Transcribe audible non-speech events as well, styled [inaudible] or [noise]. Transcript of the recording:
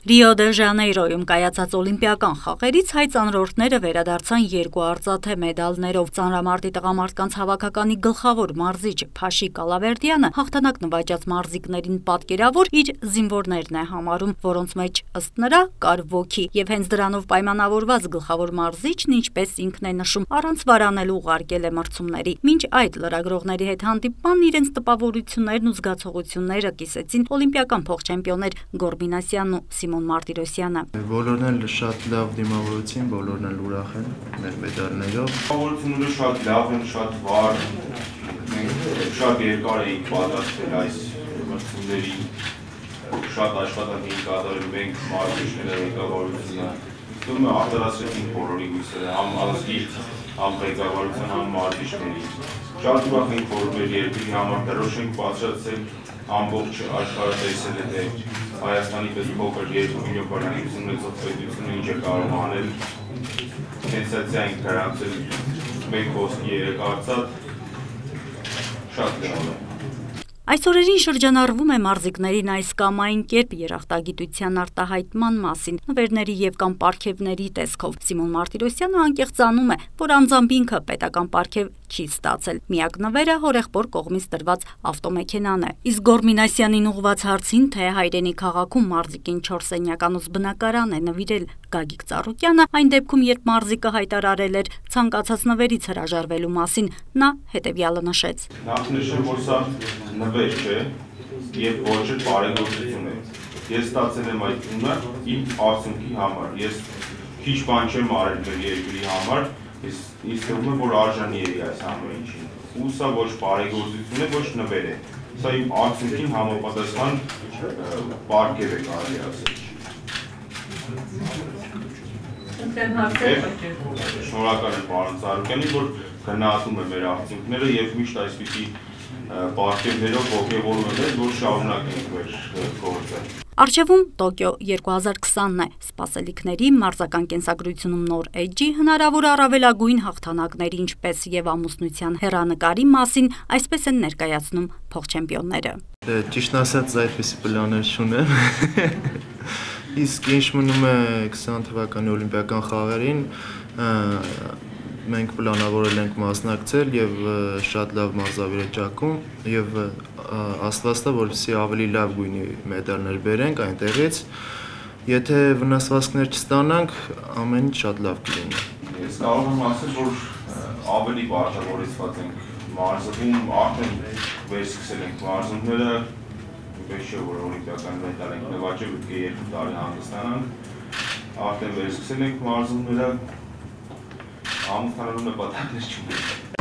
Ռիո դե Ժանեյրոյում կայացած օլիմպիական խաղերից հայ ծանրորդները վերադարձան երկու արծաթե մեդալներով։ Ծանրամարտի տղամարդկանց հավաքականի գլխավոր մարզիչ Փաշի Կալավերդյանը հաղթանակ նվաճած մարզիկներին պատկերավոր իր զինվորներն է համարում, որոնց մեջ ըստ նրա կար ոգի, եւ հենց դրանով պայմանավորված գլխավոր մարզիչն, ինչպես ինքն է նշում, առանց վարանելու ուղարկել է մրցումների։ Մինչ այդ լրագրողների հետ հանդիպման իրենց տպավորություններն ու զգացողությունները կիսեցին օլիմպիական փոխ-չեմպիոներ Գորմինասյանն ու Սիմոն Մարտիրոսյանը։ Բոլորն էլ շատ լավ դիմավորեցին, բոլորն էլ ուրախ են մեր մեդալներով։ Դիմավորությունները շատ լավ են, շատ վառ։ Մենք շատ երկար էինք պատրաստել այս մրցումների շատ աշխատանքի կատարել մենք մարզիչները ղեկավարությունը Ստում է արտարացրեցինք բոլորի գույսերը, համ ազգից, համ ղեկավարության, համ մարզիչների։ Շատ ուրախ ենք, որ մեր երկրի համար դրոշ ենք բացրացել ամբողջ աշխարհը տեսել է թե Հայաստանի պես փոքր երկու միլիոն բնակություն ունեցող պետությունը ինչ է կարող անել։ Սենսացիա ենք գրանցել մեկ ոսկի երեք արծաթ շատ լավ է։ Այս օրերին շրջանառվում է մարզիկներին այս կամ այն կերպ երախտագիտության արտահայտման մասին, նվերների եւ կամ պարգևների տեսքով։ Սիմոն Մարտիրոսյանը անկեղծանում է, որ անձամբ ինքը պետական պարգև չի ստացել։ Միակ նվերը հորեղբոր կողմից տրված ավտոմեքենան է։ Իսկ Գորմինասյանին ուղված հարցին, թե հայրենի քաղաքում մարզիկին 4 սենյականոց բնակարան է նվիրել Գագիկ Ծառուկյանը, այն դեպքում, երբ մարզիկը հայտարարել էր ցանկացած նվերից հրաժարվելու մասին, նա հետևյալը նշեց. Նախ նշեմ, որ սա նվեր չէ եւ ոչ էլ բարեգործություն է։ Ես ստացել եմ այդ տունը իմ արդյունքի համար։ Ես քիչ բան չեմ արել մեր երկրի համար, Ես ինձ թվում է, որ արժանի է այս ամեն ինչին։ Ու սա ոչ բարեգործություն է, ոչ նվեր է։ Սա իմ արդյունքին համապատասխան պարգև է կարելի ասել։ Շնորհակալ եմ պարոն Սարուկյանին, որ գնահատում է մեր արդյունքները եւ միշտ այսպիսի պարգևներով ողջևորում է, որ շարունակենք մեր գործը։ Արժևում Տոկիո 2020-ն է։ Սպասելիքների մարզական կենսագրությունում նոր էջի հնարավոր առավելագույն հաղթանակների, ինչպես եւ ամուսնության հերանեկարի մասին, այսպես են ներկայացնում փոխ-չեմպիոնները։ դե, Ճիշտ ասած, այդպեսի պլաններ չունեմ։ [laughs] Իսկ ինչ մնում է 20 թվականի օլիմպիական խաղերին, մենք պլանավորել ենք մասնակցել եւ շատ լավ մարզավիճակում եւ աստվածտա որպեսզի ավելի լավ գույնի մեդալներ բերենք այնտեղից եթե վնասվածքներ չստանանք ամեն շատ լավ կլինի ես կարող եմ ասել որ ավելի բարձրացված ենք մարզում արդեն վերսկսել ենք մարզումները ինչպես չէ որ օլիմպիական մեդալ ենք նվաճել պետք է երկու տարի հանգստանանք արդեն վերսկսել ենք մարզումները संस्थानों में पता नहीं चुके